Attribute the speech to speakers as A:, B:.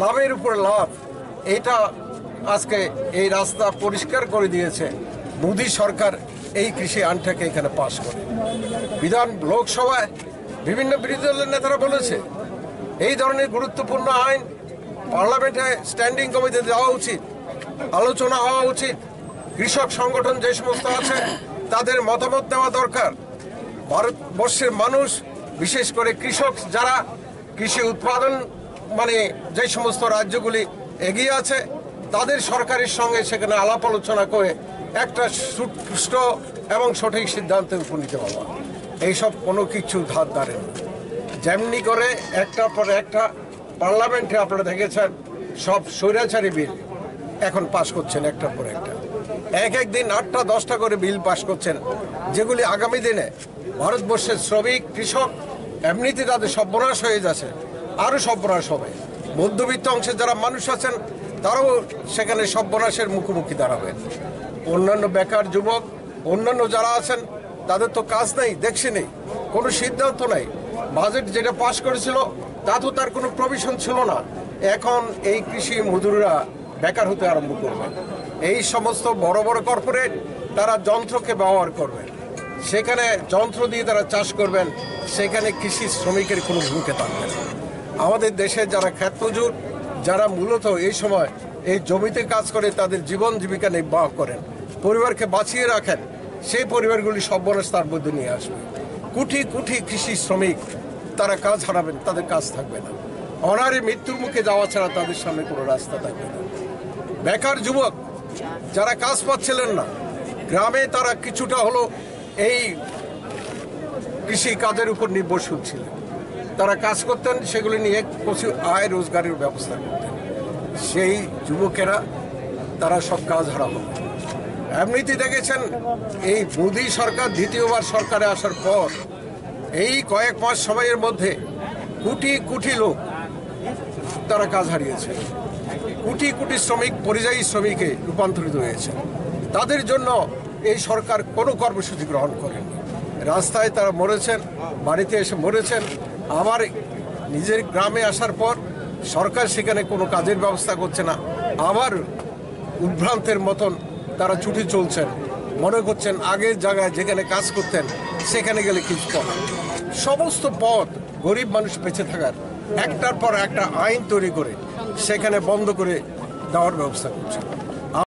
A: লাভের উপর লাভ, এটা আজকে এই রাস্তা পরিষ্কার করে দিয়েছে। মোদী সরকার এই কৃষি আইনটাকে এখানে পাশ করে। বিধান লোকসভায় বিভিন্ন বিরোধী দলের নেতারা বলেছে, এই ধরনের গুরুত্বপূর্ণ আইন পার্লামেন্টে স্ট্যান্ডিং কমিটিতে যাওয়া উচিত, আলোচনা হওয়া উচিত। কৃষক সংগঠন যে সমস্ত আছে, তাদের মতামত দেওয়া দরকার। ভারতবর্ষের মানুষ, বিশেষ করে কৃষক যারা কৃষি উৎপাদন মানে যে সমস্ত রাজ্যগুলি এগিয়ে আছে, তাদের সরকারের সঙ্গে সেখানে আলাপ আলোচনা করে একটা সুষ্ঠ এবং সঠিক সিদ্ধান্তে উপনীত হওয়া এইসব কোনো কিছু ধার ধারে। যেমনি করে একটার পর একটা পার্লামেন্টে আপনারা দেখেছেন, সব স্বৈরাচারী বিল এখন পাশ করছেন একটার পর একটা। এক এক দিন আটটা, দশটা করে বিল পাশ করছেন, যেগুলি আগামী দিনে ভারতবর্ষের শ্রমিক, কৃষক, এমনিতে তাদের সর্বনাশ হয়ে যাচ্ছে। আরও সর্বনাশ হবে। মধ্যবিত্ত অংশের যারা মানুষ আছেন, তারাও সেখানে সর্বনাশের মুখোমুখি দাঁড়াবে। অন্যান্য বেকার যুবক, অন্যান্য যারা আছেন, তাদের তো কাজ নেই, দেখছি নেই। কোনো সিদ্ধান্ত নেই। বাজেট যেটা পাশ করেছিল, তা তো তার কোনো প্রভিশন ছিল না। এখন এই কৃষি মজুররা বেকার হতে আরম্ভ করবে। এই সমস্ত বড় বড় কর্পোরেট তারা যন্ত্রকে ব্যবহার করবে। সেখানে যন্ত্র দিয়ে তারা চাষ করবেন, সেখানে কৃষি শ্রমিকের কোনো ভূমিকা থাকবে না। আমাদের দেশে যারা খ্যাত মজুর যারা মূলত এই সময় এই জমিতে কাজ করে, তাদের জীবন জীবিকা নির্বাহ করেন, পরিবারকে বাঁচিয়ে রাখেন, সেই পরিবারগুলি সর্বনাশ তার মধ্যে নিয়ে আসবে। কোটি কোটি কৃষি শ্রমিক, তারা কাজ হারাবেন, তাদের কাজ থাকবে না। অনারে মৃত্যুর মুখে যাওয়া ছাড়া তাদের সামনে কোনো রাস্তা থাকবে না। বেকার যুবক, যারা কাজ পাচ্ছিলেন না, গ্রামে তারা কিছুটা হলো এই কৃষি কাজের উপর নির্ভরশীল ছিলেন। তারা কাজ করতেন, সেগুলি নিয়ে প্রচুর আয় রোজগারের ব্যবস্থা করতেন। সেই যুবকেরা, তারা সব কাজ হারা এমনিতে দেখেছেন, এই মোদি সরকার দ্বিতীয়বার সরকারে আসার পর, এই কয়েক মাস সময়ের মধ্যে কোটি কোটি লোক তারা কাজ হারিয়েছে। কোটি কোটি শ্রমিক, পরিযায়ী শ্রমিকে রূপান্তরিত হয়েছে। তাদের জন্য এই সরকার কোনো কর্মসূচি গ্রহণ করেনি। রাস্তায় তারা মরেছেন, বাড়িতে এসে মরেছেন আবার নিজের গ্রামে আসার পর সরকার সেখানে কোনো কাজের ব্যবস্থা করছে না। আবার উদ্ভ্রান্তের মতন তারা ছুটি চলছেন। মনে করছেন আগের জায়গায় যেখানে কাজ করতেন, সেখানে গেলে কিছু পাবে সমস্ত পথ গরিব মানুষ বেঁচে থাকার। একটার পর একটা আইন তৈরি করে সেখানে বন্ধ করে দেওয়ার ব্যবস্থা করছে।